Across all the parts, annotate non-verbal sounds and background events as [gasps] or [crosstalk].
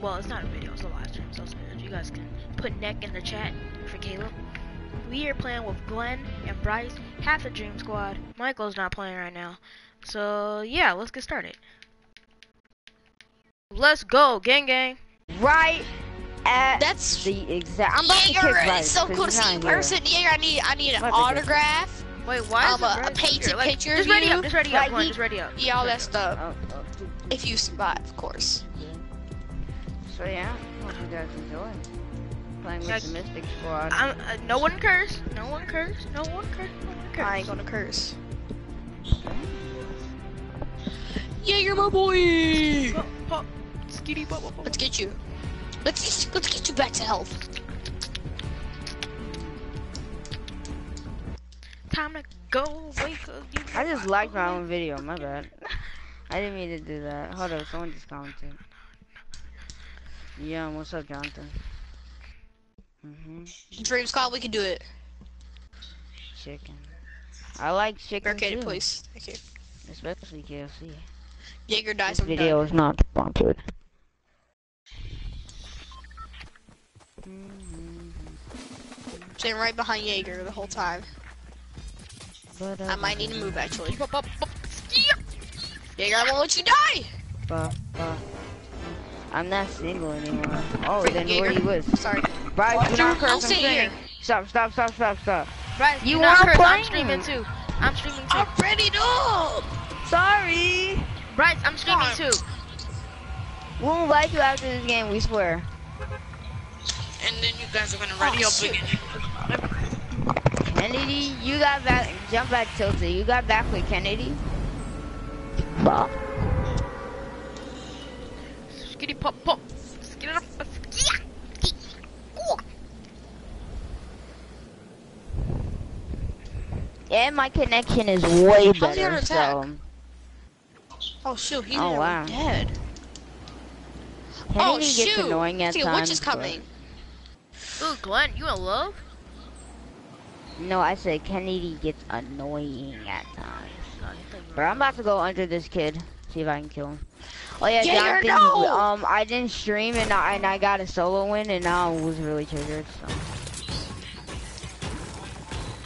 well, it's not a video, it's a live stream, so you guys can put neck in the chat for Kaleb. We are playing with Glenn and Bryce, half the Dream Squad. Michael's not playing right now. So, yeah, let's get started. Let's go, gang gang. Right at That's the exact. I'm about to Jaeger, kick Bryce. it's so 'cause cool to see not in person. Jaeger, I need I need an What is it? autograph. Wait, why is Um, it a- a painted here? Like, picture Just of ready you. up, just ready Like, up, Glenn, he- just ready up. Yeah, all that stuff. Oh, oh, If you survive, of course. So yeah, hope you guys enjoy playing with Like- the Mystic Squad. I'm, uh, no one curse, no one curse, no one curse, no one curse. I ain't gonna curse. Yeah, you're my boy. Pop, pop, skitty, pop, pop, pop. Let's get you. Let's get, let's get you back to health. Time to go, wake up. I just liked my own video. My bad. I didn't mean to do that. Hold up, someone just commented. Yeah, what's up, Jonathan? Mhm. Dream Squad, we can do it. Chicken. I like chicken Barricade please. Thank you. especially KFC. Jaeger dies. This video done. is not sponsored. Staying right behind Jaeger the whole time. But, I might need to move actually. Jaeger, I won't let you die. I'm not single anymore. Oh, Freak then where Jaeger. you was? Sorry. Bryce, do not curse. I'll I'm stay here. Stop, stop, stop, stop, stop. Bryce, You you not wanna curse, I'm streaming too. I'm streaming too. I'm ready to. Sorry. Bryce, I'm streaming Fine. too. We'll invite you after this game, we swear. and then you guys are gonna oh, ready Oh, up shoot. again. Kennedy, you got back, jump back tilted. You got back with Kennedy. Bah. Pop, pop. Skitty, up, skitty. And my connection is way better, so. Oh shoot, he's Oh, wow. dead. Kennedy oh gets shoot. annoying at See, times. witch is but- coming. Ooh, Glenn, you in love? No, I said Kennedy gets annoying at times. But I'm about to go under this kid, see if I can kill him. Oh yeah, Jaeger, Jonathan. no! Um, I didn't stream and I, and I got a solo win, and now I was really triggered. So.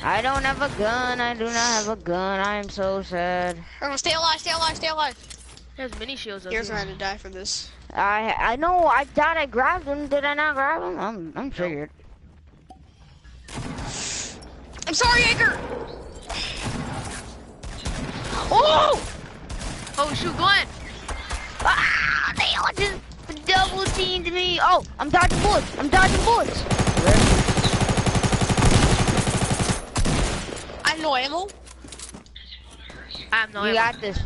I don't have a gun. I do not have a gun. I am so sad. Everyone, stay alive, stay alive, stay alive. There's mini shields up Here's here. going to die for this. I I know. I thought I grabbed him. Did I not grab him? I'm I'm triggered. I'm sorry, Jaeger. Oh! Oh, shoot, Glenn. Ah! They all just double teamed me. Oh, I'm dodging bullets. I'm dodging bullets. I have no ammo. I have no you ammo. got this.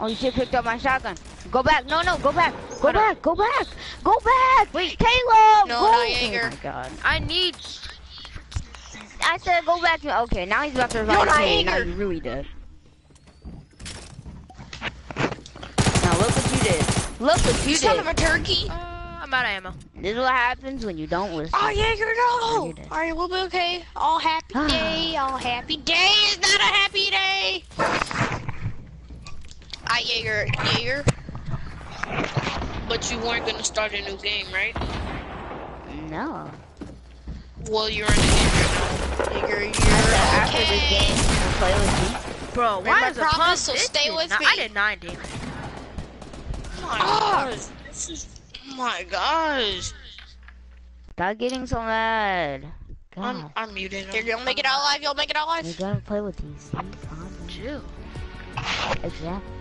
Oh, you should have picked up my shotgun. Go back. No, no, go back. Go Hold back. Go back. Go back. Wait, Kaleb. No, go. not Jaeger. Oh my god. I need. I said go back. Okay, now he's about to revive not me. Now Jaeger. he's really dead. Now look what you did. Look what you Son did. of a turkey. Uh, I'm out of ammo. This is what happens when you don't listen. Oh, Jaeger, Oh, no. you did. Alright, we'll be okay. All happy [sighs] day, all happy day is not a happy day. I Jaeger, Jaeger. But you weren't gonna start a new game, right? No. Well, you're in the game. Jaeger, you're After this okay. game, we'll play with me. Bro, why I is the promised, so This stay with not- me. I did nine damage. Oh my Ah! gosh. This is. Oh my gosh. Stop getting so mad. I'm, God. I'm muted. Here, you'll make it out alive. You'll make it out alive. We're gonna play with these. See? Calm Chill. Exactly.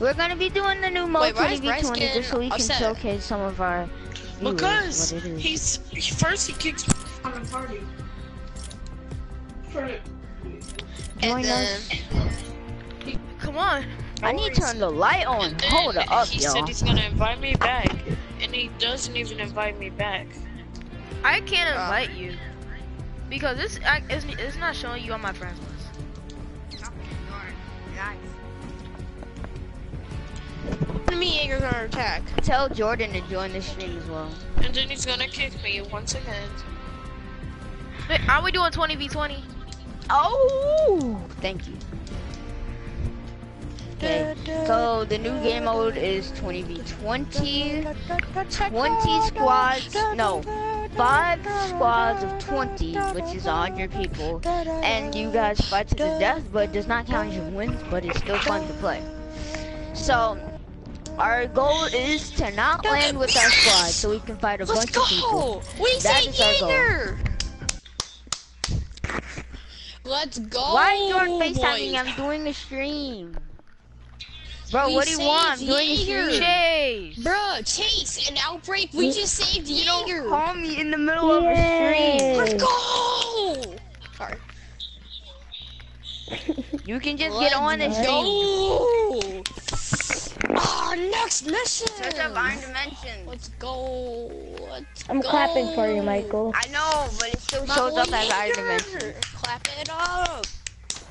We're gonna be doing the new mode Wait, why is 20v20 just so we can upset? showcase some of our viewers Because what it is. he's first he kicks me out the party. For And Join then, us. Come on. I need to turn the light on. Then Hold it up, he y'all. said he's gonna invite me back, and he doesn't even invite me back. I can't Uh. invite you because this I, it's, it's not showing you on my friends list. me Jaeger's under attack. Tell Jordan to join the stream as well. And then he's gonna kick me once again. Wait, are we doing 20v20? Oh, thank you. Okay. So the new game mode is 20v20. 20 squads. No. Five squads of 20, which is 100 people. And you guys fight to the death, but it does not count your wins, but it's still fun to play. So, our goal is to not land with our squad, so we can fight a Let's bunch of people. go! We That say is our goal. Let's go! Why are you on. FaceTiming? I'm doing a stream. Bro, We what do you want? I'm saved doing a Jaeger. stream. Chase. Bro, Chase, an outbreak, we just saved You don't call me in the middle of a stream. Let's go! Sorry. [laughs] You can just Let's get on and go! Ah, next mission! Search up Iron Dimension. Let's go! Let's I'm go. clapping for you, Michael. I know, but it still My shows up as Iron Jaeger. Dimension. Clap it up!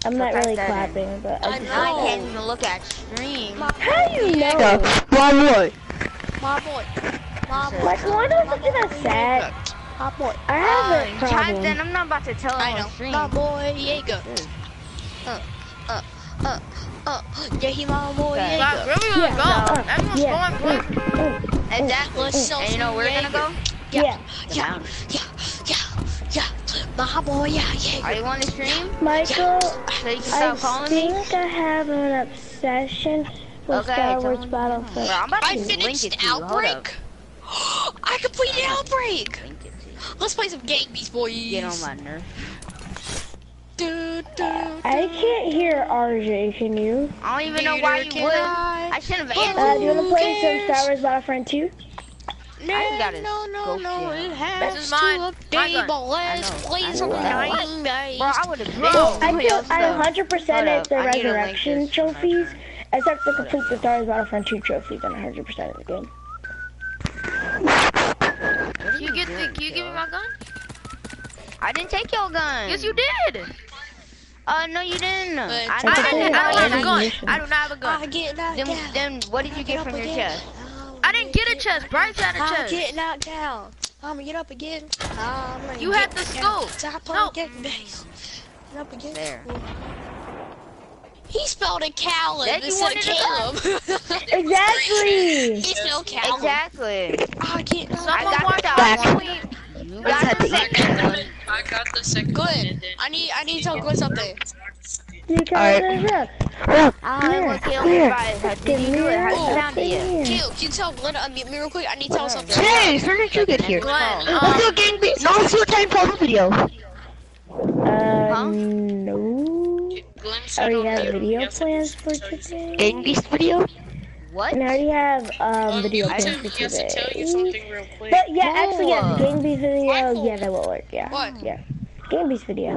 I'm not really that in. clapping, but I I just, I can't even look at stream. My How do you know? Jaeger. My boy. My boy. My boy. Michael, why don't something that's sad? My boy. I have Uh, a type problem. then. I'm not about to tell him I on know. stream. My boy Jaeger. Uh, uh, uh, uh. Yeah, he my boy Okay. Like, Jaeger. where we gonna Yeah, go? uh, Everyone's yeah, going mm, for mm, Exactly. Let's show And you know where we're gonna go? yeah. Yeah, The yeah, mountain. yeah, yeah, yeah. My boy, yeah, Are you on the stream? Michael, So you can I stop calling me? think I have an obsession with Okay, Star Wars me. Battlefront. I'm about I to link finished it to you. Hold up. Outbreak. [gasps] I completed Outbreak. Link it to you. Let's play some Gang Beast boys. Get on my nerve. Do, do, I can't hear RJ, can you? I don't even know why you would. I? I should have answered. Uh, do you want to play some? Star Wars Battlefront 2? No, I got no, no, no, it has This is mine. to My update, gun. but let's I know, play I some know. Bro, I would have been. Well, I on feel I 100% Hold it the I need to link resurrection this to my trophies, friend. except to complete the Star Wars Battlefront 2 trophies, and 100% of the game. Can you get the, can you give me my gun? I didn't take your gun. Yes, you did. Uh, no, you didn't. I I, Take didn't. it didn't, I don't have a gun. I do not have a gun. I get knocked Then, down. then what did you get from your chest? I didn't get a chest. Bryce had a chest. get knocked down. I'ma get up again. I'ma You get had the down. scope. Stop No. on getting base. Get up again. There. He spelled it Caleb Then you instead of Kaleb. [laughs] Exactly! he spelled Caleb. Exactly. I get knocked I got watch that out. one. You got the second one. I got the second Good. one. and then- I need I need to tell Glenn something. Because Alright. there's a- I Clear, want to kill clear. you guys. How did you do it? How you found it? Clear. Q, can you tell Glenn to unmute me real quick? I need to tell him something. Hey, when did you get here? Glenn. Let's do a gang be- No, let's do a time for the video. Uh, Huh? no. Glenn I said already have video plans for today. Gang beast video? What? And I already have um, Um, video plans for to, he has to tell you today. something real quick. But yeah, actually, yeah, No. Gang Beast video. Michael. Yeah, that will work. Yeah. What? Yeah. Gang Beast video.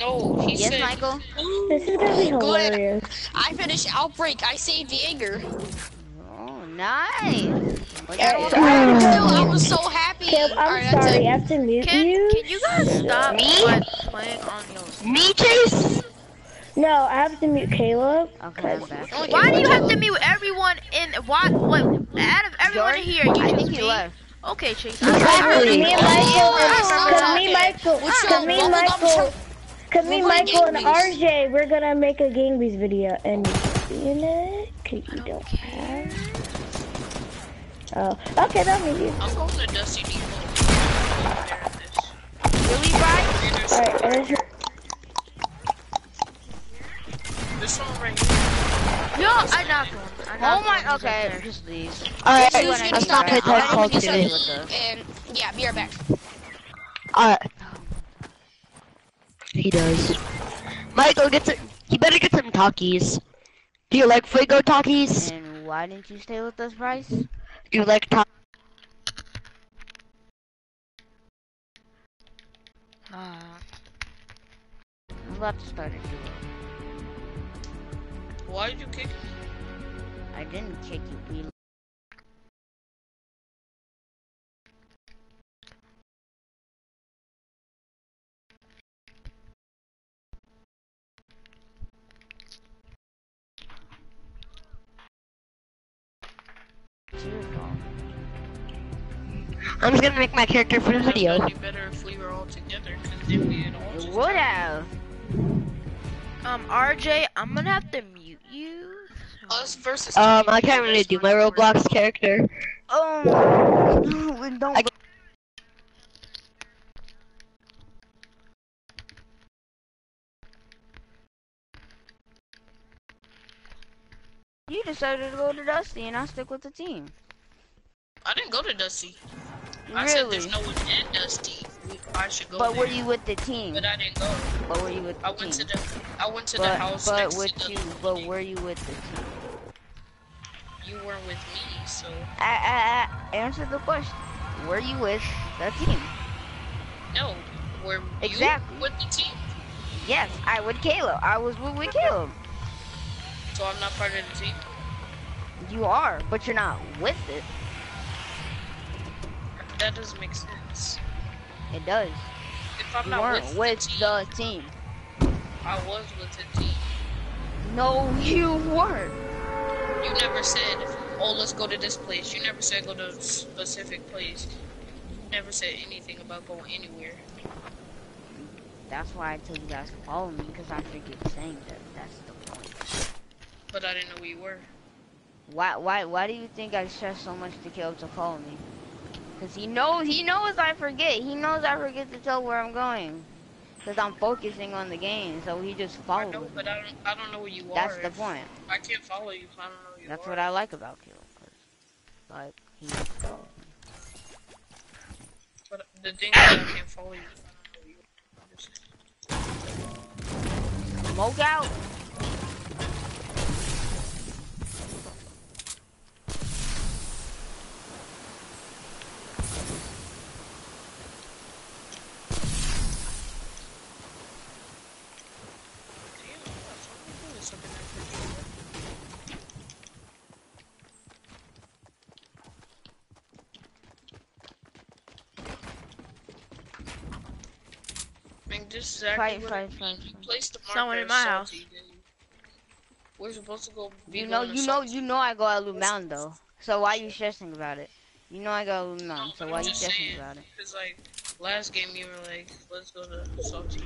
No, he Yes, said. Michael? This is gonna be Glenn. hilarious. I finished Outbreak. I saved Jaeger. Oh, nice. Yeah, you? I have Still, I was so happy. Kaleb, I'm Alright, that's sorry. I have to mute can, you. can you guys stop Me? playing on your... Me, Chase? No, I have to mute Kaleb. Okay, I'm. Why do you have to mute everyone in... Why... Wait, out of everyone in here, you I think he me? left. Okay, Chase. Exactly. Me and Michael, oh, cause me. Michael, cause me, Michael, chunk? Cause me, Michael, and RJ, we're gonna make a Gang Beast video, and you know, cause you don't have. Oh, okay, that'll meet you. I'm going to Dusty Depot. Really, Bryce? All right, and it's- This one right here. Yo, I knocked one. I knocked Oh one. my, okay, just leave. Alright, Who's wanna gonna let's do not start play it? that? I'm gonna today. do. And yeah, be right back. Alright. He does. Michael, get some. You better get some Takis. Do you like Fuego Takis? And why didn't you stay with us, Bryce? Do you like Takis? Ah. I'm about to start a duo. Why did you kick me? I didn't kick you, we I'm just gonna make my character for the video. It'd be better if we were all together, because we'd all It just. would have. Um, RJ, I'm gonna have to mute you. Us versus. Um, I can't really do my Roblox character. Um, don't. I- You decided to go to Dusty, and I stick with the team. I didn't go to Dusty. I said Really? there's no one in Dusty. I should go But there. were you with the team? But I didn't go. But were you with the I went to team? the. I went to the house but next with to the. you, but were you with the team? You weren't with me, so I, I, I answer the question. Were you with the team? no. Were Exactly. you with the team? Yes, I with Kaleb. I was with, with Kaleb. So I'm not part of the team. You are, but you're not with it. That doesn't make sense. It does. If I'm You not with, with the team, the team. I was with the team. No, you weren't. You never said, "Oh, let's go to this place." You never said go to a specific place. You never said anything about going anywhere. That's why I told you guys to follow me because I forget saying that. That's the point. But I didn't know where you were. Why, why, why do you think I stress so much to kill to follow me? Because he knows, he knows I forget. He knows I forget to tell where I'm going. Because I'm focusing on the game, so he just follows. I follows know, me. but I don't. I don't know where you That's are. the point. I can't follow you. I don't know where you That's are. what I like about. 'cause, Like, he But the thing is, I can't follow you. if I don't know where you are. smoke out. Damn, I thought I was something like that. I mean, this is exactly Fight, what fight, I mean. You placed the marker Someone in my house. then We're supposed to go. You know, you know, you know I go at Loot Mountain though. So why are you stressing about it? You know I go at Loot Mountain, so why I'm you stressing saying, about it? Cause like last game you were like, let's go to salty,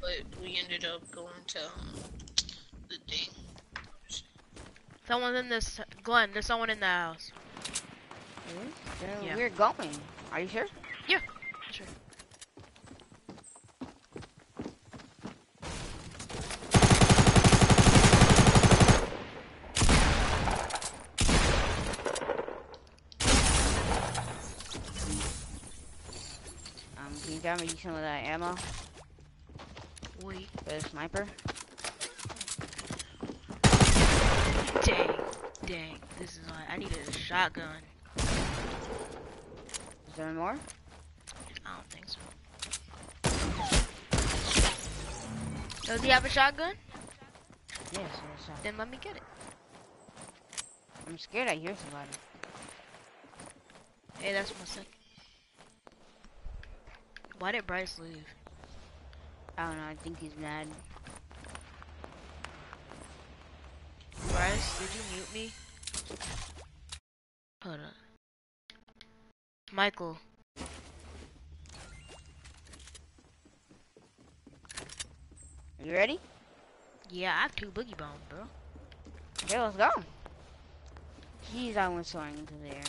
but we ended up going to um, the thing. Someone's in this. Glenn, there's someone in the house. Then Yeah. we're going. Are you sure? Sure. Grab me some of that ammo Wait. for the sniper? Dang. Dang. This is like I needed a shotgun. Is there more? I don't think so. Does he have a shotgun? Yes, yes, yes. Then let me get it. I'm scared I hear somebody. Hey, that's my second. Why did Bryce leave? I don't know, I think he's mad. Bryce, did you mute me? Hold on. Michael. You ready? Yeah, I have two boogie bombs, bro. Okay, let's go. Jeez, I went soaring into the air.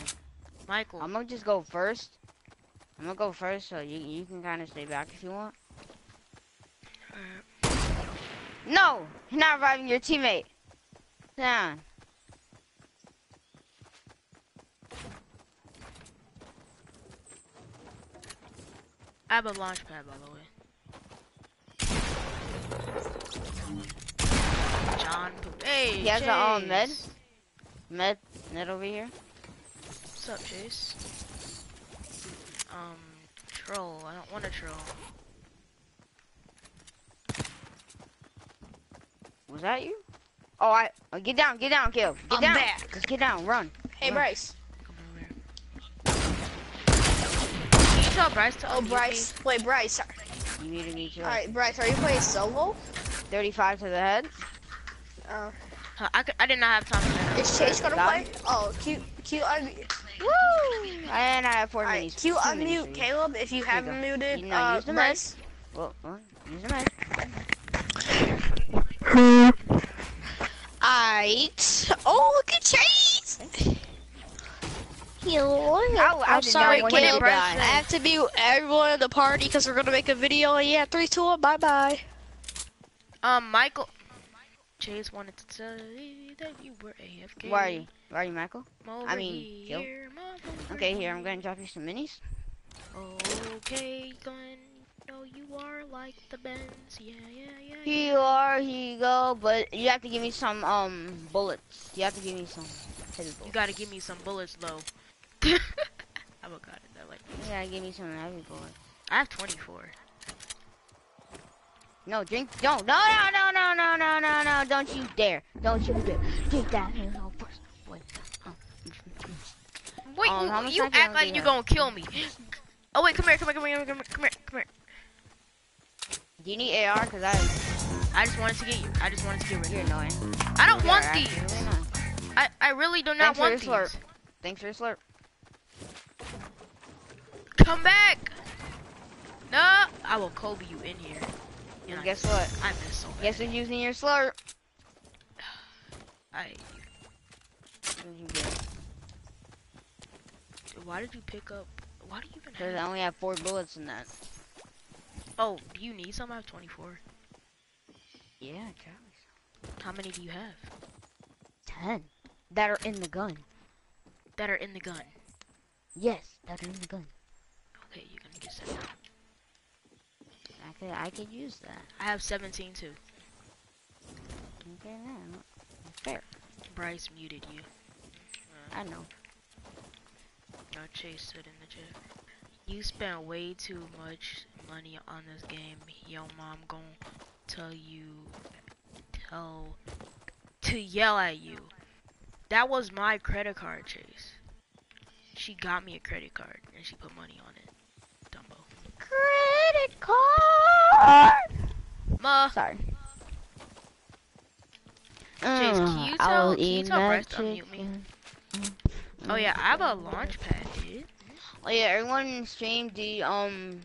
Michael. I'm gonna just go first. I'm gonna go first, so you you can kind of stay back if you want. No, you're not reviving your teammate. Down. I have a launch pad, by the way. John. Hey, He has Chase. a um, med. Med, med over here. What's up, Chase? Um, troll. I don't want to troll. Was that you? Oh, I oh, get down, get down, kill, get I'm down. back. Just get down, run. Hey Run. Bryce. Come over. Can you tell Bryce to Oh unmute Bryce. Wait Bryce. You need to meet you. All right, Bryce. Are you playing solo? 35 to the head. Uh, I, I did not have time for that. is Chase gonna play? Oh, cute, cute. Un- Woo! And I have four All right, minis. cute. two Unmute you. Kaleb if you haven't go. muted. You know, uh, use the Bryce. Well, well, use the med. All right. Oh, look at Chase. Yo, I, I I'm sorry, not want you Kim. to I have to mute everyone in the party because we're gonna make a video. Yeah, three, two, one. Bye, bye. Um, Michael. Chase wanted to tell you that you were AFK. Where are you? Where are you, Michael? I mean, here, Okay, here, I'm gonna drop you some minis. Okay, Glenn. No, you are like the Benz. Yeah, yeah, yeah. yeah. Here you are, here you go, but you have to give me some, um, bullets. You have to give me some heavy You gotta give me some bullets, though. [laughs] I got it. I like. Gotta give me some heavy bullets. I have 24. No, drink. Don't. No, no, no, no, no, no, no, no. Don't you dare. Don't you dare. Take that halo first. Wait. Um, wait, um, you, you act like you're gonna kill me. Oh, wait, come here, come here, come here, come here, come here, come here. Do you need AR? Because I. I just wanted to get you. I just wanted to get rid of you. You're annoying. I don't want these. I, I really do not Thanks want for your. Slurp. Thanks for your slurp. Come back! No, I will Kobe you in here. And I- guess what? I miss so bad. Guess who's using your slurp? I, you get? why did you pick up? Why do you even Cause? I only have four bullets in that. Oh, do you need some? I have 24. Yeah. How many do you have Ten. That are in the gun. that are in the gun? Yes, that are in the gun. Okay, you can get seven. I could, I could use that. I have 17 too. Okay, then. Fair. Bryce muted you. I know. No, Chase said in the chat. You spent way too much money on this game. Yo, mom gon' tell you, tell, to yell at you. That was my credit card, Chase. She got me a credit card and she put money on it. Dumbo. Credit card. Ma, Sorry. Chase, can Mm, you tell- can you tell that Bryce to unmute me? oh yeah, I have a launch pad, dude. Oh yeah, everyone in stream, do you, um,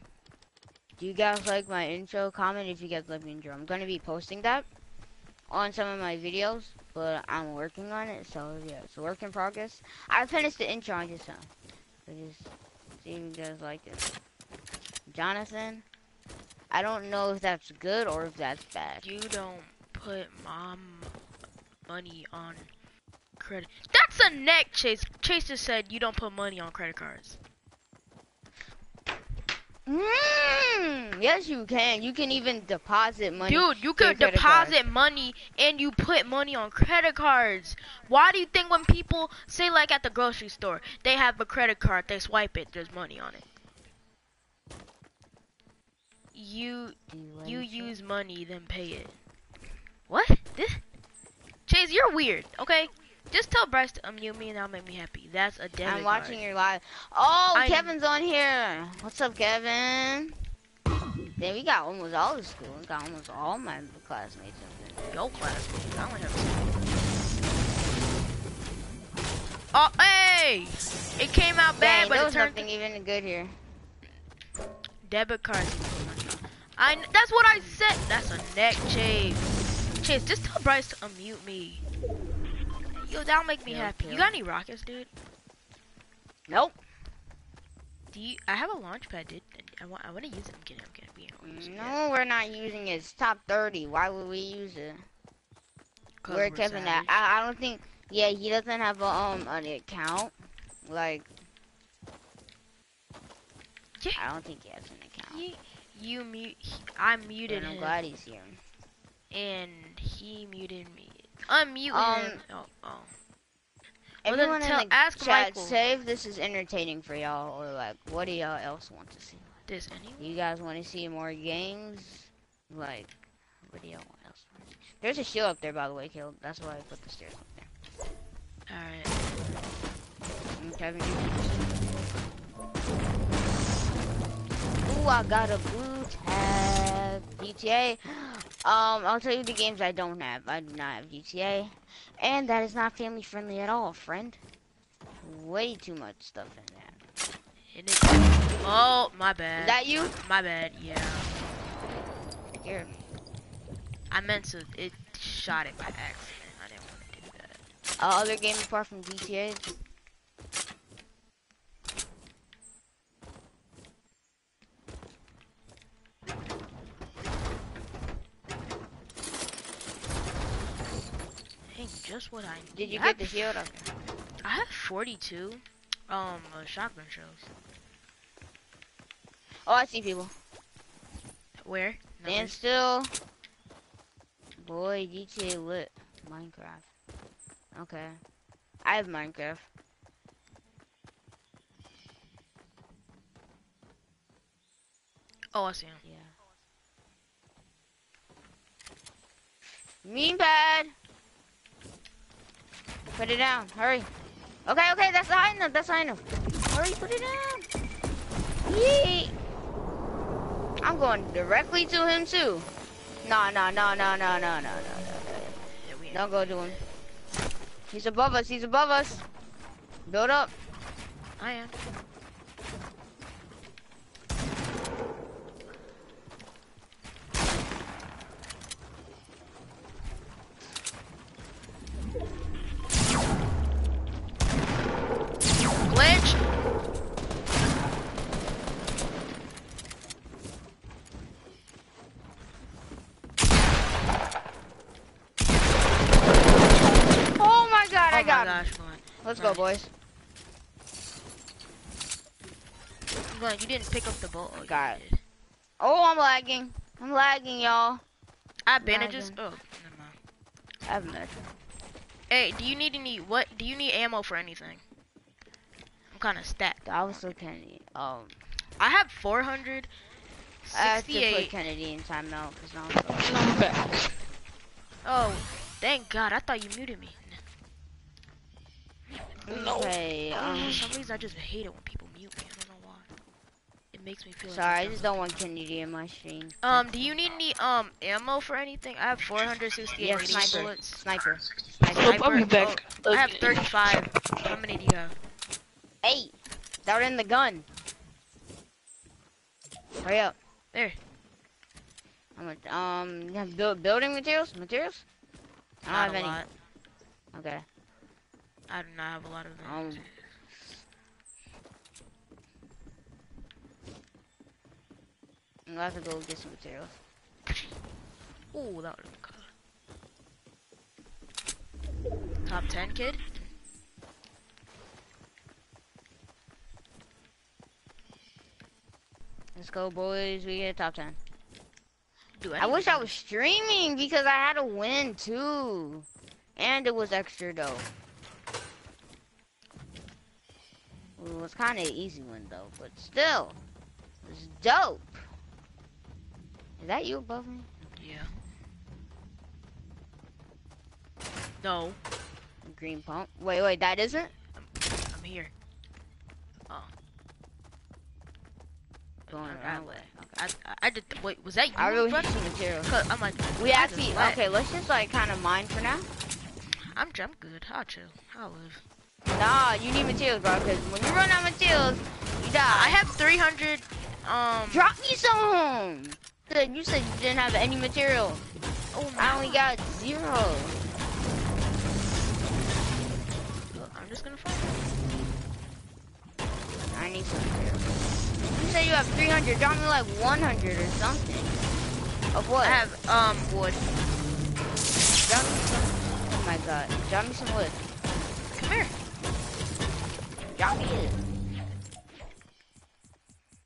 do you guys like my intro? Comment if you guys like my intro. I'm gonna be posting that on some of my videos, but I'm working on it, so yeah, it's a work in progress. I finished the intro, I just, uh, so just see if you guys like it. Jonathan, I don't know if that's good or if that's bad. You don't put mom money on credit. That's a neck, Chase. Chase just said you don't put money on credit cards. Mm, yes, you can. You can even deposit money. Dude, you could deposit money and you put money on credit cards. Why do you think when people say like at the grocery store, they have a credit card, they swipe it, there's money on it? You you use money then pay it. What? This Chase, you're weird, okay? Just tell Bryce to unmute me and that'll make me happy. That's a debit I'm watching card. your live. Oh, I- Kevin's on here. What's up, Kevin? Then we got almost all the school. We got almost all my classmates in there. Yo class. I only have two. Oh, hey! It came out bad, Dang, but it turned nothing even good here. debit cards. I. That's what I said. That's a neck chase. Chase, just tell Bryce to unmute me. Yo, that'll make me Yeah, happy. You got any rockets, dude? Nope. Do you? I have a launch pad, dude. I want. I want to use it. I'm kidding. I'm kidding. I'm kidding. I wanna use it. No, we're not using it. It's top 30. Why would we use it? We're Kevin at? savage. I, I don't think. Yeah, he doesn't have a, um an account. Like. Yeah. I don't think he has an account. You, you mute. I muted But I'm him, glad he's here. and he muted me. Unmute Um, him. Oh, oh. Well, Everyone tell- in the ask chat, Michael. say if this is entertaining for y'all, or like, what do y'all else want to see? This anyone? You guys want to see more games? Like, what do y'all else want to see? There's a shield up there, by the way, Kaleb. That's why I put the stairs up there. Alright. Mm, Ooh, I got a blue tab. GTA. Um, I'll tell you the games I don't have. I do not have GTA. And that is not family friendly at all, friend. Way too much stuff in that. It, [laughs] oh, my bad. Is that you? my bad. Yeah. Here. I meant to. It shot it by accident. I didn't want to do Uh, other game apart from GTA. Hey, just what I Did you I get the shield? Okay. I have 42 um uh, shotgun shells. Oh, I see people. Where? Stand still. Boy, GTA lit. Minecraft. Okay. I have Minecraft. Oh, I see him. Yeah. Mean pad. Put it down. Hurry. Okay, okay, that's high enough. That's high enough. Hurry, put it down. Yee. I'm going directly to him too. No, no, no, no, no, no, no, no, no. Don't go to him. He's above us. He's above us. Build up. I am. Glitch. Oh my god, Oh I got my him. gosh, Glenn. Let's go, Nice. Boys. Glenn, you didn't pick up the ball. Oh, Got it. Oh, I'm lagging. I'm lagging, y'all. I have bandages. Lagging. Oh, never mind. I have med. Hey, do you need any? What? Do you need ammo for anything? I'm kind of stacked. I was so Kennedy. Um, I have 400. I have to put Kennedy in timeout because now I'm so. Oh, thank God! I thought you muted me. Okay, I um, for some reason I just hate it when people mute me. I don't know why. It makes me feel. sorry, I I'm just don't want Kennedy in my stream. Um, do you need any um ammo for anything? I have 468 Yeah, sniper. bullets. Sniper. Nope, I'll be back. Oh, I have 35. How many do you have? Eight. They're in the gun. Hurry up. There. I'm gonna, um, you have build, building materials? Materials? I don't Not have a any. lot. Okay. I do not have a lot of them. Um, I'm gonna have to go get some materials. [laughs] Ooh, that would have been Top 10 kid? Let's go, boys. We get top 10. Do I wish I was streaming because I had a win too. And it was extra dope. It was kind of an easy one though, but still, it's dope. Is that you above me? Yeah. No, Green pump. Wait, wait, that isn't? I'm here. Oh, Going I- around I- way. I, I, I did. The, wait, was that you? I really need some material. I'm like, We actually, okay, let's just like kind of mine for now. I'm, I'm good. I'll chill. I'll live. Nah, you need materials, bro, because when you run out of materials, you die. I have 300. Um. Drop me some! Good, You said you didn't have any material. Oh I only got zero. I'm just gonna find. I need some material. You said you have 300. Drop me like 100 or something. Of what? I have um wood. Drop me some. Oh my god. Drop me some wood. Come here. Me.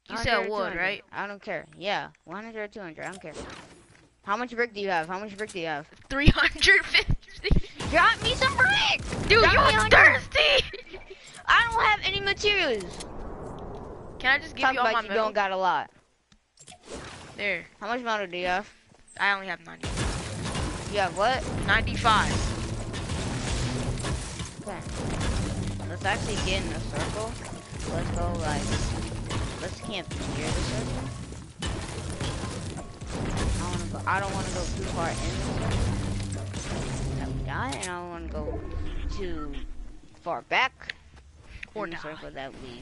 You 100 said wood, right? I don't care. Yeah, 100 or 200. I don't care. How much brick do you have? How much brick do you have? 350. Drop [laughs] me some brick! Dude, Drop you're me 100. thirsty. [laughs] I don't have any materials. Can I just give Talk you all my about you metal? don't got a lot. There. How much metal do you have? I only have 90. You have what? 95. Okay. Let's actually get in a circle. Let's go like, let's camp near the circle. I wanna go. I don't want to go too far in the circle that we got, and I don't want to go too far back Or in the circle that we.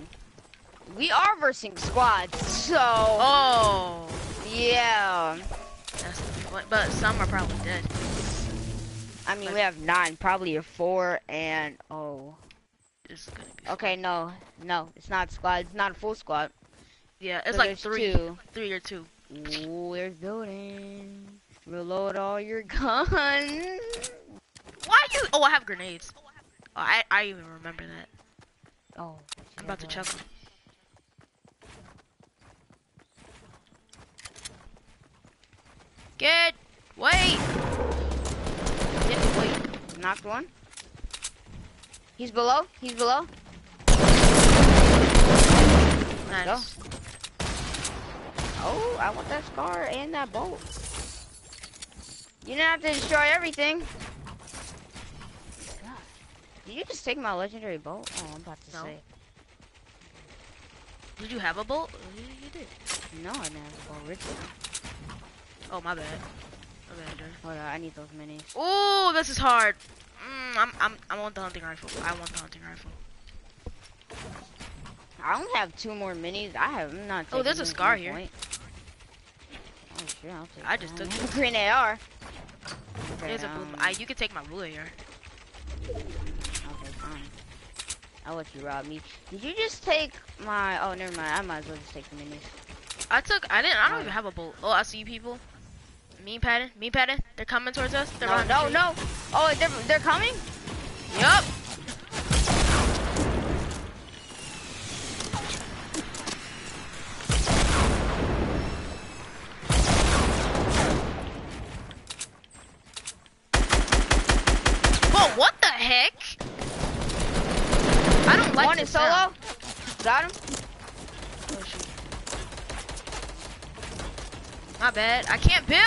We are versing squads, so Oh. yeah. That's the. But some are probably dead. I mean, Like- we have nine, probably a four, and oh. It's gonna be. Okay, no, no, it's not squad. It's not a full squad. Yeah, it's So like three, Two. three or two. Ooh, there's building. Reload all your [laughs] guns. Why you? Oh, I have grenades. Oh, I I even remember that. Oh, I'm about to shit, chuck 'em. Get wait. Get wait. Knocked one. He's below. He's below. Nice. Oh, I want that scar and that bolt. You didn't have to destroy everything. God. Did you just take my legendary bolt? Oh, I'm about to No. say. Did you have a bolt? You, did. No, I didn't have a bolt. Richard. Oh my bad. My bad, dude. Hold on, I need those minis. Oh, this is hard. Mm, I'm I'm I want the hunting rifle. I want the hunting rifle. I only have two more minis. I have I'm not. Oh, there's a scar here. point. Oh shit! I'll take I just took [laughs] [laughs] green AR. There's a blue. I, you can take my blue AR. Okay, fine. I'll let you rob me. Did you just take my? Oh, never mind. I might as well just take the minis. I took. I didn't. I don't Oh. even have a bolt. Oh, I see people. Me padding. Me padding. They're coming towards us. They're No, no, no. Oh, they're they're coming. Yup. Whoa, what the heck? I don't like One this solo. sound. Got him. Oh. My bad. I can't build.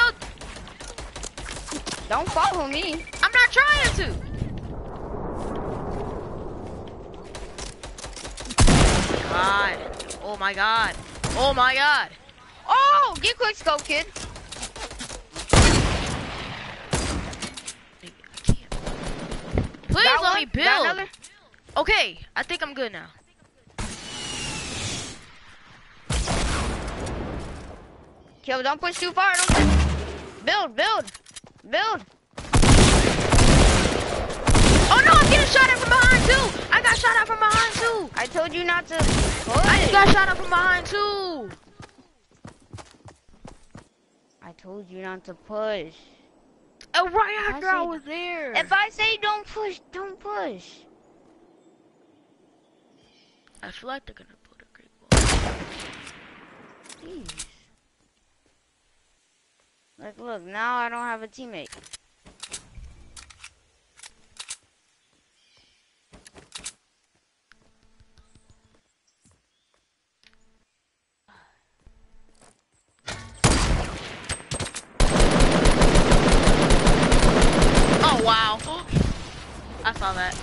Don't follow me. I'm not trying to. God. Oh my god. Oh my god. Oh, get quick scope, kid. Please let one? me build. Okay, I think I'm good now. Kill, don't push too far. Don't push. Build, build, build. Oh no, I'm getting shot at from behind too. I got shot at from behind too. I told you not to. I push. got shot at from behind too. I told you not to push. Oh, right I after I was there. If I say don't push, don't push. I feel like they're gonna put a great wall. Jeez. Like, look, now I don't have a teammate. Oh wow. I saw that.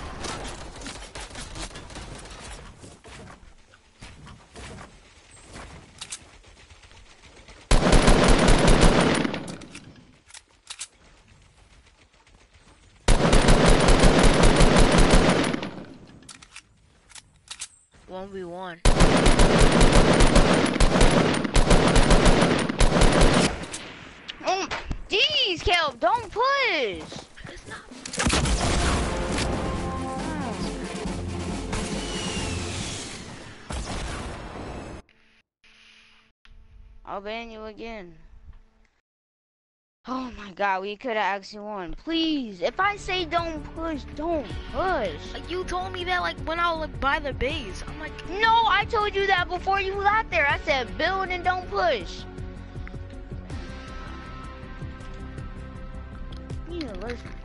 One v one. Oh, jeez, Kaleb, don't push. It's not. I'll ban you again. Oh my god, we could have actually won. Please, if I say don't push, don't push. Like you told me that like when I was like by the base. I'm like, No, I told you that before you got there. I said build and don't push. You need to listen.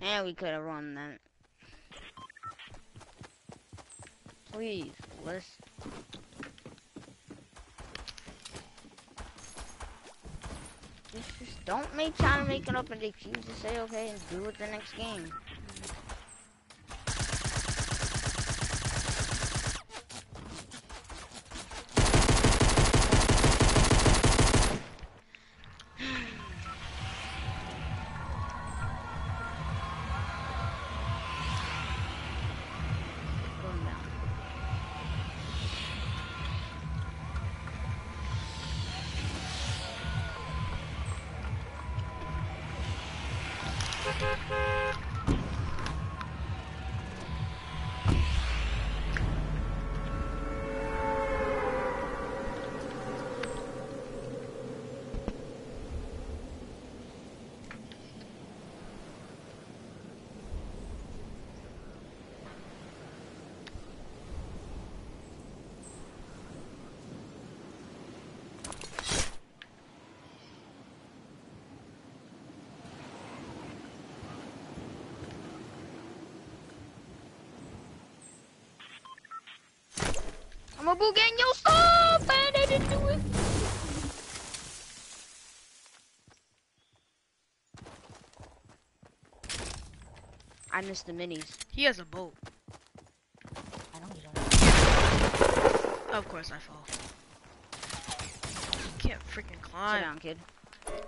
And we could have run that. Please, listen. Just, just Don't make make it up an excuse to say okay and do it the next game. I'm a boo gang yo stop and I didn't do it. I missed the minis. He has a boat. I don't get. Of course I fall. You can't freaking Sit climb. down, kid.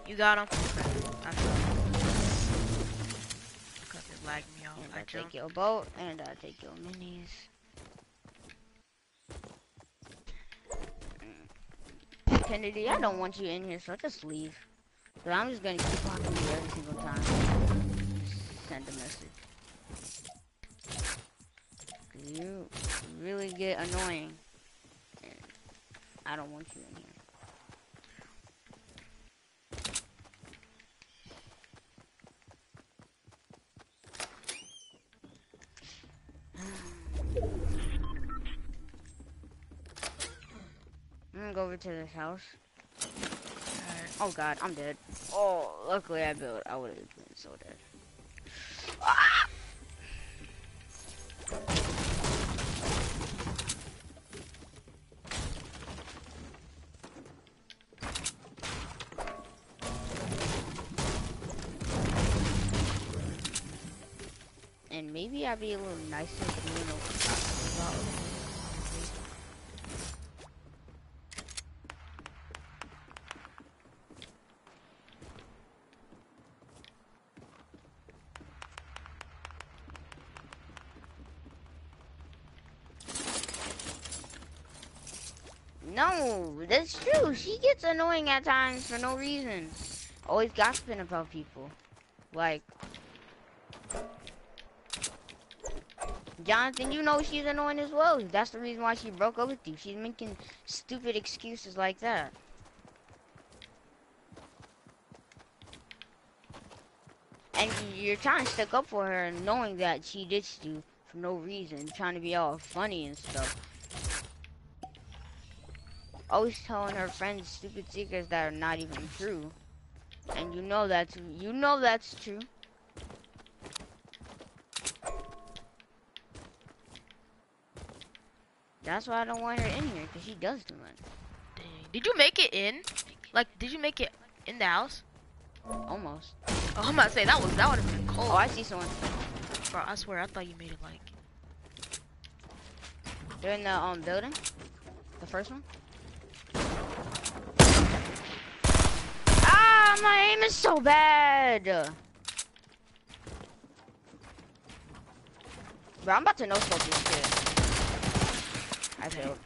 You got him? I fell. Because it lagged me out. And I I take jumped. your boat, and I take your minis. Kennedy, I don't want you in here, so just leave. But I'm just gonna keep talking to you every single time. Just send a message. You really get annoying. I don't want you in here. I'm gonna go over to this house. Oh god, I'm dead. Oh, luckily I built. I would have been so dead. Ah! And maybe I'll be a little nicer to you know about No, that's true. She gets annoying at times for no reason. Always gossiping about people. Like, Jonathan, you know she's annoying as well. That's the reason why she broke up with you. She's making stupid excuses like that. And you're trying to stick up for her, knowing that she ditched you for no reason, trying to be all funny and stuff. Always telling her friends stupid secrets that are not even true. And you know that's you know that's true. That's why I don't want her in here, because she does too much. Dang. Did you make it in? Like, did you make it in the house? Almost. Oh, I'm about to say that was that would have been cold. Oh, I see someone. Bro, I swear I thought you made it like. They're in the um building. The first one. Ah, my aim is so bad. Bro, I'm about to no scope this kid. I failed.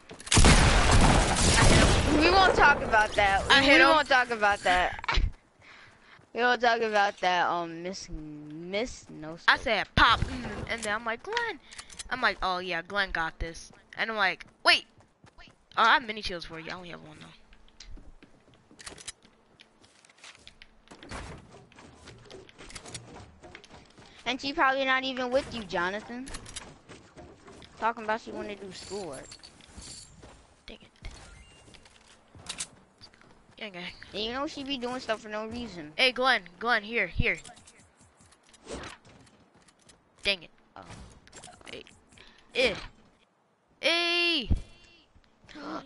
We won't talk about that. I we won't talk about that. we won't talk about that. Um, miss, miss no. I said pop, mm, and then I'm like Glenn. I'm like, oh yeah, Glenn got this. And I'm like, wait, wait. Oh, I have mini shields for you. I only have one though. And she probably not even with you, Jonathan. Talking about she want to do schoolwork. Dang it. Yeah, gang. And you know she be doing stuff for no reason. Hey, Glenn, Glenn, here, here. Dang it. Oh. Hey. Eh. Hey.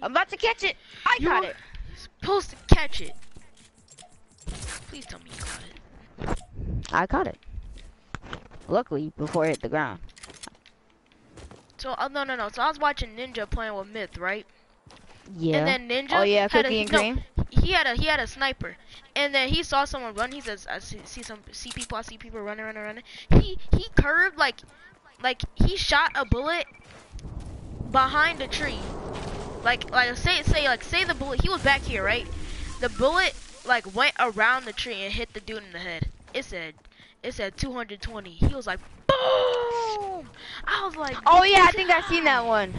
I'm about to catch it. I You got it. Supposed to catch it. Please tell me you caught it. I caught it. Luckily, before it hit the ground. So, uh, no, no, no. So I was watching Ninja playing with Myth, right? Yeah. And then Ninja. oh yeah, had cookie a, and no, cream. he had a he had a sniper, and then he saw someone run. He says, "I see, see some see people. I see people running, running, running." He he curved like like he shot a bullet behind a tree. Like like say say like say the bullet. He was back here, right? The bullet like went around the tree and hit the dude in the head. It said it said 220. He was like boom. I was like, Oh yeah, I think I've seen that one.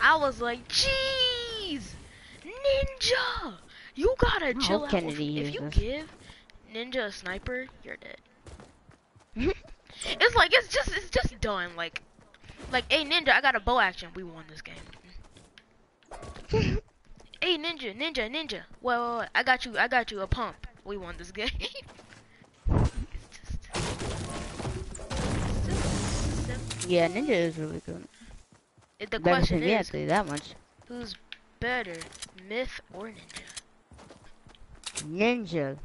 I was like, jeez, Ninja, you gotta chill hope out. Kennedy if you this. give Ninja a sniper, you're dead. It's like it's just it's just done. Like like hey Ninja, I got a bow action. We won this game. [laughs] hey Ninja, Ninja, Ninja. Wait. I got you. I got you a pump. We won this game. [laughs] it's just, it's just Yeah, Ninja is really good. It- the Better question is, you that much. who's better, Myth or Ninja? Ninja.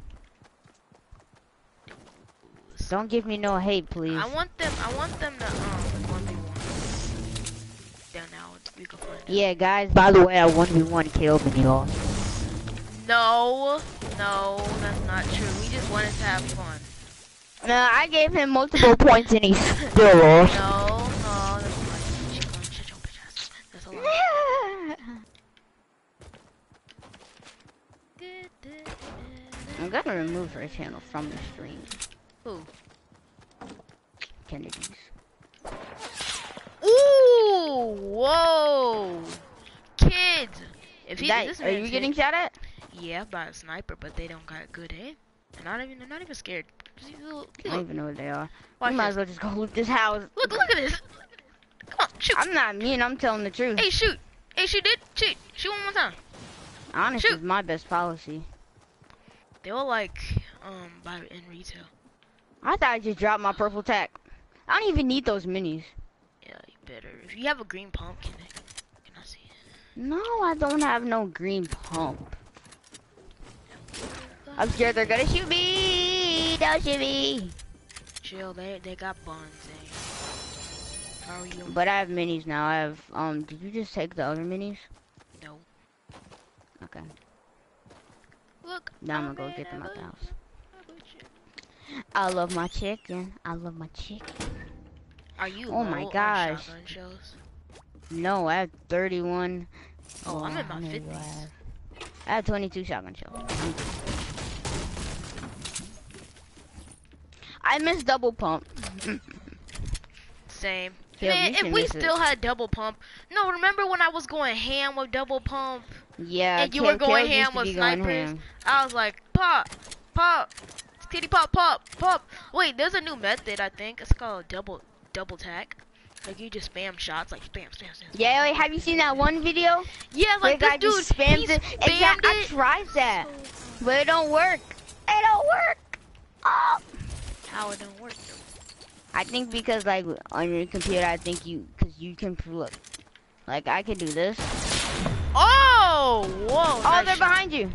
Don't give me no hate, please. I want them. I want them to um Yeah, guys, by the way, I 1v1 Kaleb and you all. No, no, that's not true. We just wanted to have fun. No, I gave him multiple points and he [laughs] still lost. No, no, that's not. Shut your- shut your bitch ass. That's a lie. I'm gonna remove her channel from the stream. Who? Kennedy's. Whoa, kids. If he, That- are you getting shot at? Yeah, by a sniper, but they don't got good aim. They're not even. They're not even scared. Look, I don't even know where they are. watch we might this. as well just go loot this house. Look, look at this. Come on, shoot. I'm not mean, I'm telling the truth. Hey, shoot. Hey, shoot, dude. Shoot. Shoot one more time. Honest shoot. is my best policy. They were like, um, by in retail. I thought I just dropped my purple tack. I don't even need those minis. Yeah, you better. If you have a green pump, can I, see it? No, I don't have no green pump. I'm scared they're gonna shoot me. Don't shoot me. Chill. They they got buns. Eh? How are you? But I have minis now. I have, um, did you just take the other minis? no. Okay. Look. Now I'm I'm gonna go get them a out the house. I love my chicken. I love my chicken. Are you? Oh my gosh. No, I have 31. Oh, I'm in my how many 50s. have? I have 22 shotgun shells. I missed double pump. Same. [laughs] Yeah, Man, if we miss it. still had double pump. No, remember when I was going ham with double pump? Yeah, And you Cal- were going Kaleb ham with snipers? ham. I was like, pop, pop, kitty pop, pop, pop. Wait, there's a new method I think. It's called double double tack. Like you just spam shots, like spam, spam, spam. Yeah, wait, have you seen that one video? Yeah, like this dude spams he it. spammed Exact- I tried that, but it don't work. It don't work. Oh. How it don't work? I think because like on your computer, I think you because you can look. Like I can do this. Oh, whoa! Oh, nice they're shot. behind you.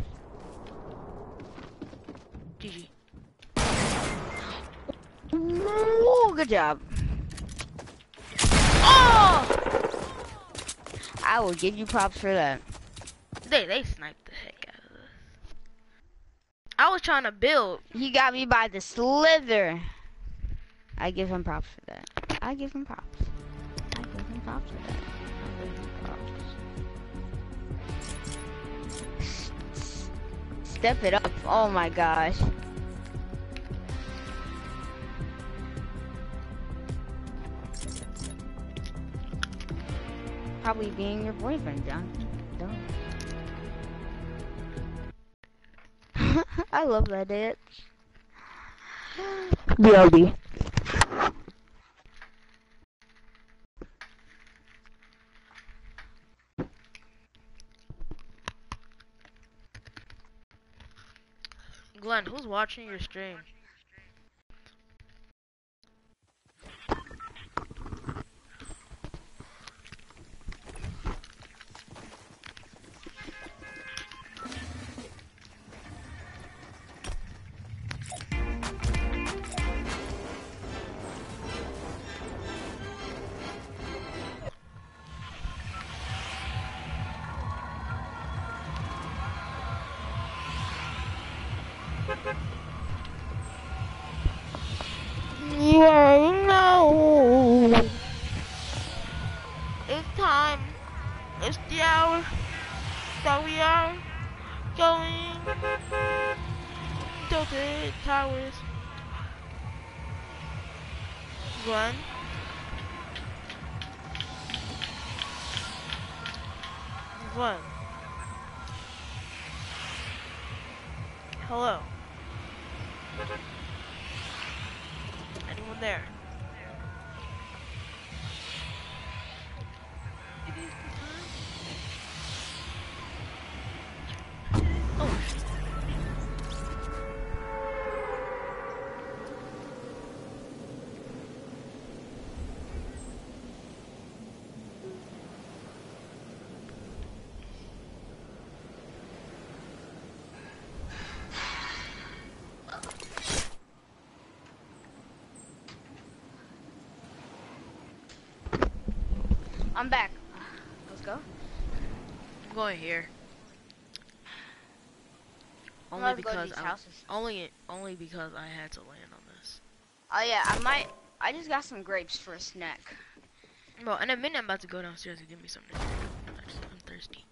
GG. Good job. Oh! I will give you props for that. They they sniped the heck out of us. I was trying to build. He got me by the slither. I give him props for that. I give him props. I give him props for that. I give him props. Step it up. Oh my gosh. Probably being your boyfriend, John. [laughs] I love that dance. BLD. Glenn, who's watching your stream? To towers. Run. I'm back. Let's go. I'm going here. Only gonna go to because I'm, only only because I had to land on this. Oh yeah, I might. I just got some grapes for a snack. Well, in a minute I'm about to go downstairs and give me something. I'm thirsty.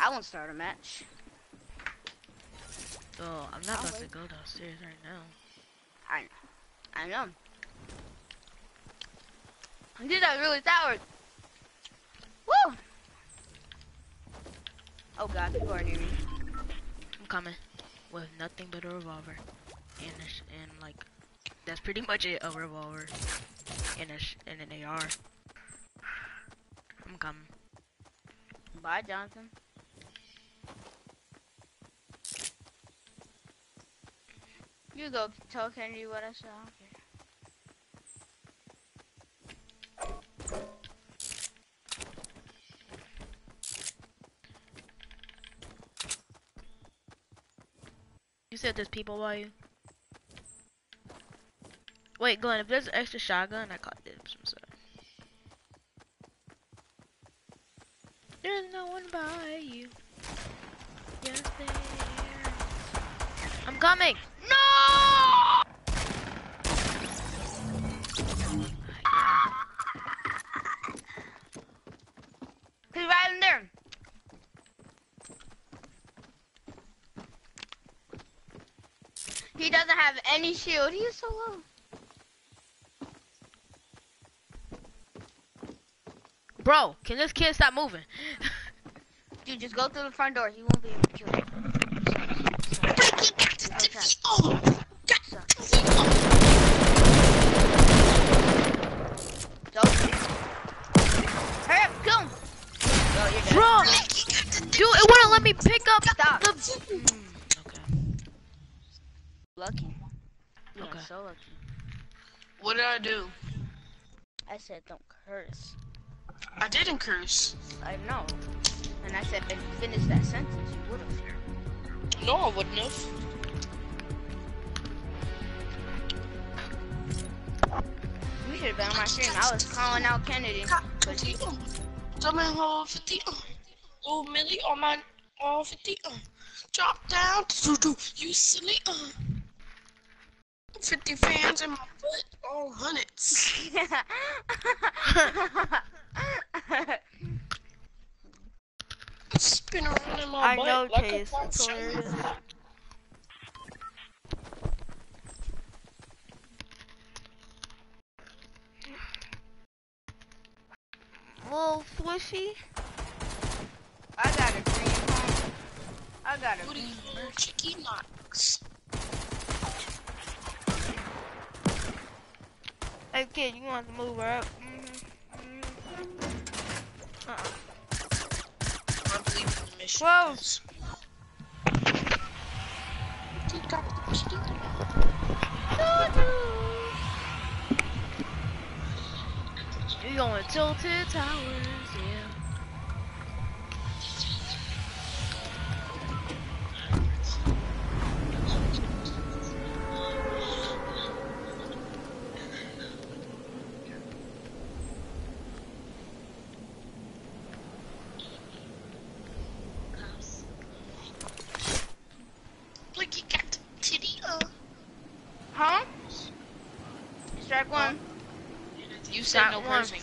I won't start a match. Oh, I'm not I'll about to go downstairs right now. I I know. Dude, I really towered. Woo! Oh god, people are near me. I'm coming with nothing but a revolver and a sh- and like that's pretty much it. A revolver and a sh- and an AR. I'm coming. Bye, Jonathan. You go tell Kennedy what I saw. Said there's people by you. Wait, Glenn, if there's an extra shotgun, I caught dibs. I'm sorry. There's no one by you. Yes, there. I'm coming. No! He's right in there. He doesn't have any shield. He is so low. Bro, can this kid stop moving? [laughs] Dude, just go through the front door. He won't be able to kill you. Hurry up, kill him. Go, you're dead. Bro, dude, it wouldn't let me pick up Stop. the. Mm, okay. Lucky. You Okay. are so lucky. What did I do? I said don't curse. I didn't curse. I know. And I said fin- finish that sentence. You would have. No, I wouldn't have. You should have been on my stream. I was calling out Kennedy. But he, Jumping hole 50. Uh. Oh, Millie on my all 50. Uh. Drop down. Do, do, you silly. Uh. 50 fans in my butt. All hundreds. [laughs] Spin around in my I butt know, like Chase. a pop It's shot. hilarious. Little swishy. I got a green. I got a green chicky knocks. Hey kid, you want to move her up? Mm-hmm. Mm-hmm. Uh-uh. I believe in the mission. Whoa. guys. You got the kitty. You going tilted towers, yeah. Blicky got the titty. Uh. Huh? Strike one. You said Got no one. cursing.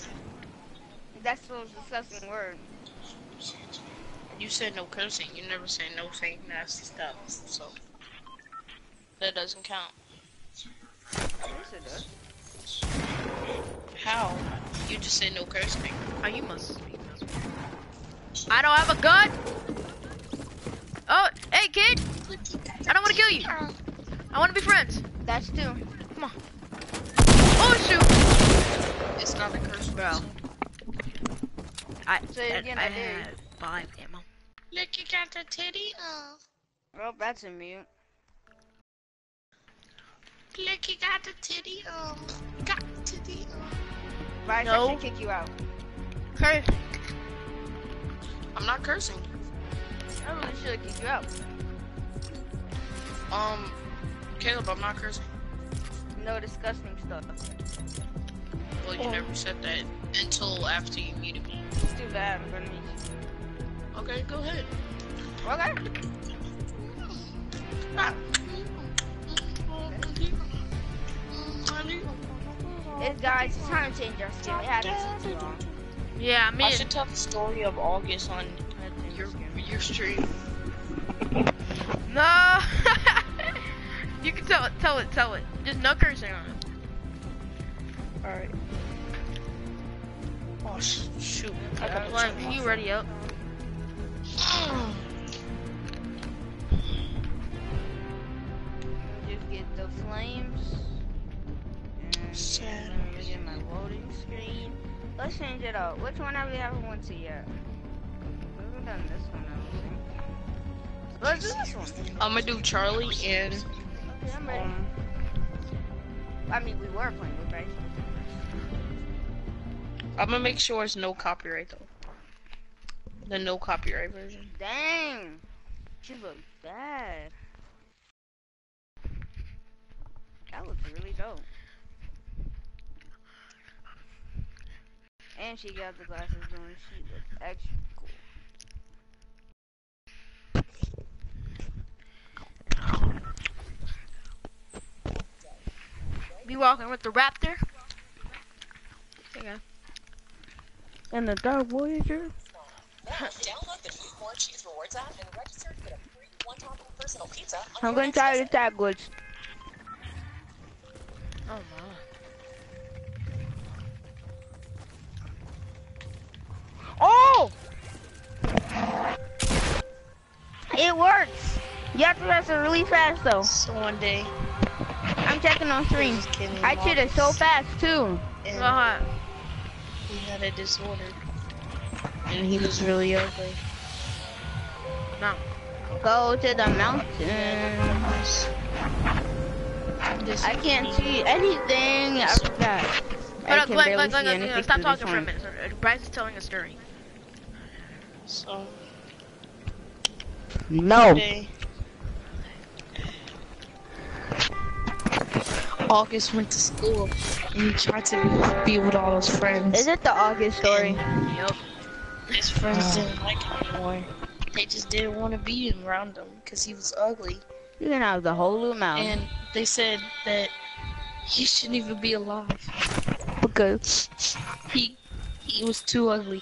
That's the disgusting word. You said no cursing. You never said no saying nasty stuff. So that doesn't count. Yes, it does. How? You just said no cursing. Oh, you must. I don't have a gun. Oh, hey kid! I don't want to kill you. I want to be friends. That's two. Oh shoot! It's not a curse, Bro. I, Say it I- again, I I dare you. had five ammo. Look, you got the titty. Oh. Well, that's a mute. Look, you got the titty. Oh. Got the titty. Oh. Bryce, No. I should kick you out. Okay. I'm not cursing. I really should kick you out. Um, Kaleb, I'm not cursing. No disgusting stuff. Well, you never said that until after you muted me. It's too bad. I'm gonna mute you. Okay, go ahead. Okay. Ah. It's guys, it's time to change our skin. It hasn't been too long. Yeah, me. I should tell the story of August on your your stream. No. [laughs] you can tell it. Tell it. Tell it. Just no cursing on it. Alright. Oh, sh shoot. I gotta Like, turn you ready up? Just get the flames. And Sad. let me get my loading screen. Let's change it up. Which one have we haven't went to yet? We haven't done this one, I don't think. Let's do this one. I'm gonna do Charlie and Okay, I'm ready. um, I mean, we were playing with Bryce. I'm gonna make sure it's no copyright though. The no copyright version. Dang. She looks bad. That looks really dope. And she got the glasses on. She looks extra cool. Be walking with the raptor. Okay. And the Dark Voyager. Download the new More Cheese Rewards app and register to get a free one-topping personal pizza. on I'm gonna try visit. the tag goods. Oh my. Oh! It works. You have to press it really fast though. So one day, I'm checking on stream. this kid named I did it so fast too. Uh-huh. He had a disorder, and he was really ugly. No. Go to the mountains. This I can't see anything after that. Hold I up, can Glenn, barely Glenn, Glenn, Glenn, Stop talking for a minute. Bryce is telling a story. So No. August went to school, and he tried to be with all his friends. Is it the August story? Yep. His friends uh. didn't like him anymore. They just didn't want to be around him because he was ugly. You can have the whole loot mountain. And they said that he shouldn't even be alive because he he was too ugly.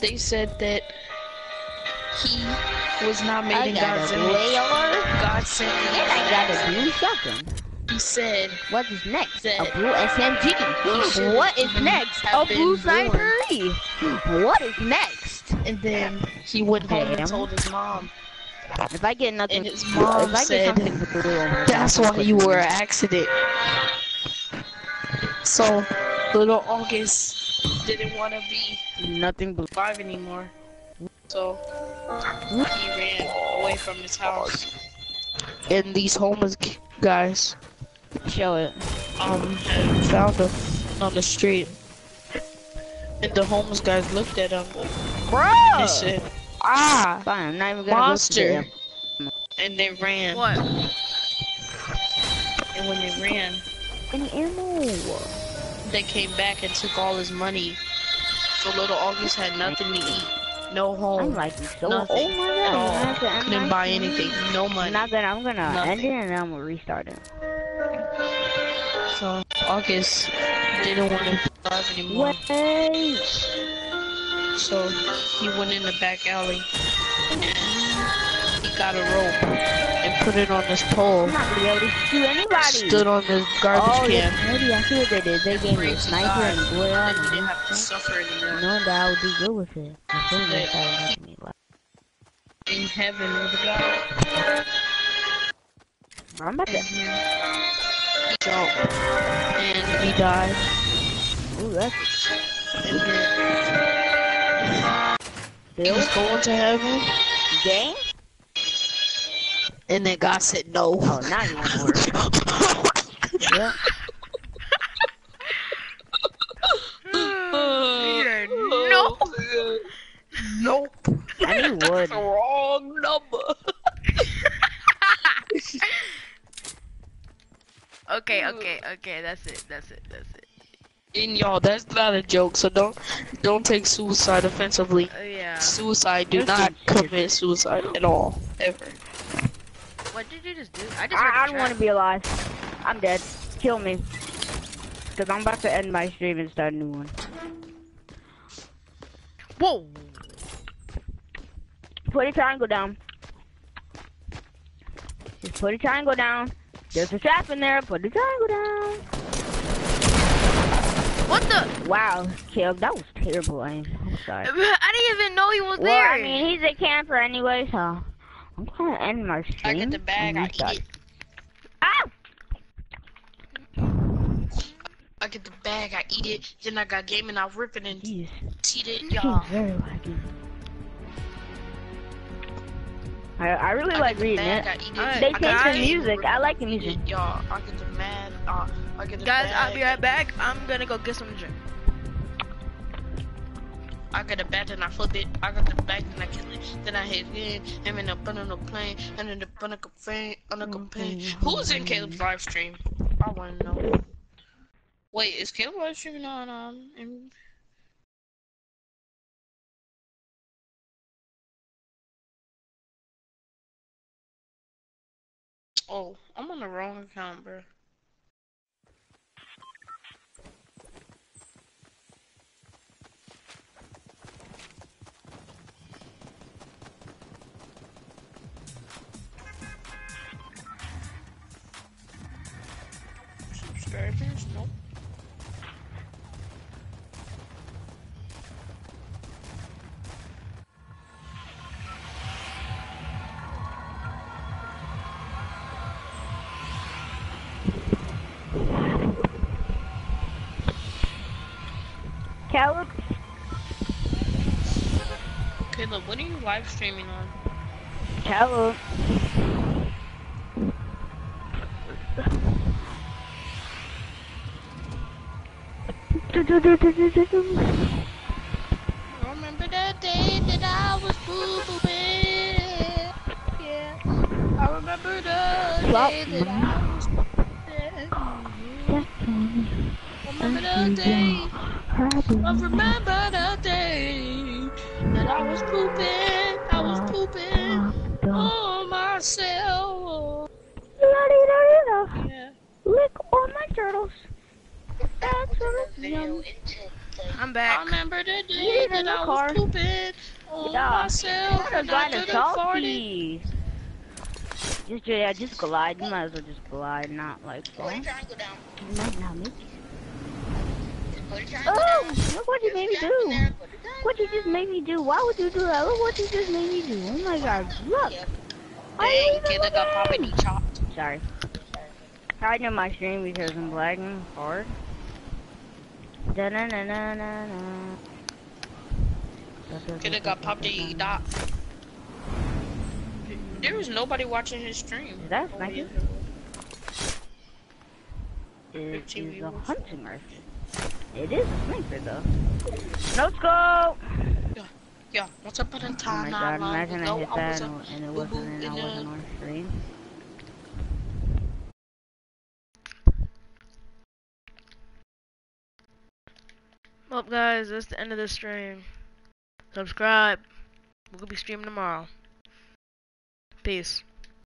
They said that he was not made I in got God's a image. layer. God sent him. And I got a blue shotgun. He said What is next? That A blue SMG. What is next? A blue sniper. What is next? and then he went home and told his mom. If I get nothing, And his mom if I said, get something to do, I'm That's why you were an accident. So little August didn't want to be nothing but five anymore. So he ran away from his house. And these homeless guys Show it. um found him on the street. And the homeless guys looked at him Bro! and said, Ah Fine, I'm not even gonna Monster. go and they ran. What? And when they ran, Any ammo? they came back and took all his money. So little August had nothing to eat. No I'm home. like so. Nothing Oh my at all. I'm gonna have to end Couldn't buy anything. No money. Not gonna. I'm gonna Nothing. end it and I'm gonna restart it. So August didn't want to live anymore. Wait. So he went in the back alley and he got a rope and put it on this pole. I'm not gonna be able to shoot anybody. Stood on the garbage oh, can. yeah, maybe I see what they did. They gave me a sniper God, and a boy on then didn't have to suffer anymore. knowing that I would do good with it. I think they started making me laugh. In heaven with God. I'm about to. He jumped and he died. Ooh, that's And then he Bill. was going to heaven. Game? And then God said no. Oh, now you want to yeah. Yeah, [laughs] [laughs] no. Nope. I need wood. Wrong number. [laughs] Okay, okay, okay. That's it. That's it. That's it. And y'all, that's not a joke. So don't don't take suicide offensively. Uh, yeah. Suicide, do That's not commit suicide at all, ever. What did you just do? I just I, I, I a don't want to be alive. I'm dead. Kill me. Because I'm about to end my stream and start a new one. Whoa. Put a triangle down. Just put a triangle down. There's a trap in there. Put the triangle down. What the? Wow, Kaleb, that was terrible. I, I'm sorry. [laughs] I didn't even know he was Well, there. I mean, he's a camper anyway, so I'm gonna end my stream. I get the bag, I eat it. Ah! I get the bag, I eat it. Then I got game and I rip it and Jeez, eat it, y'all. Is very wacky. I, I really I like reading it. I eat it. Alright, They change the music. I like the music. Y'all, I get the mad, uh, I get the Guys, bag. I'll be right back. I'm gonna go get some drink. I got the bag, and I flip it. I got the bag, and I kill it. Then I hit it. I'm in a banana plane, and in the banana plane, on a plane. Who's in Kaleb's live stream? I wanna know. Wait, is Kaleb live streaming on um? In... Oh, I'm on the wrong account, bro. Subscribers? Kaleb, what are you live streaming on? Kaleb. Remember that day that I was pooping? Yeah. I remember the Flop. day that I was. Remember the day. I remember the day I was pooping. I was uh-huh. pooping uh-huh. on myself. Yeah. Lick on my turtles. That's what it's yum. I'm back. I back. remember the day in that the I car. was pooping on Yeah. myself. I'm And I gonna couldn't fart it. Just yeah, just glide. You might as well just glide, not like fall. Put your triangle down. You might not make it. Put your triangle Oh, look what you made me There's a trap in do. there. Put it down. What you just made me do? Why would you do that? Look what you just made me do. Oh my god, look. Dang, kid, I got poppity chopped. Sorry. I know my stream because I'm lagging hard. Da na na na na na. Kid, I got poppity dot. There was nobody watching his stream. Is that a sniper? It is a hunting rifle. It is a sniper though. No scope! Yeah, once upon a Oh time, my not god, imagine I hit I that and, and it wasn't and I wasn't on stream. Well, guys, that's the end of the stream. Subscribe. We'll be streaming tomorrow. Peace.